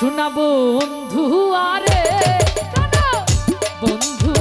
শোনা বন্ধু আরে। বন্ধু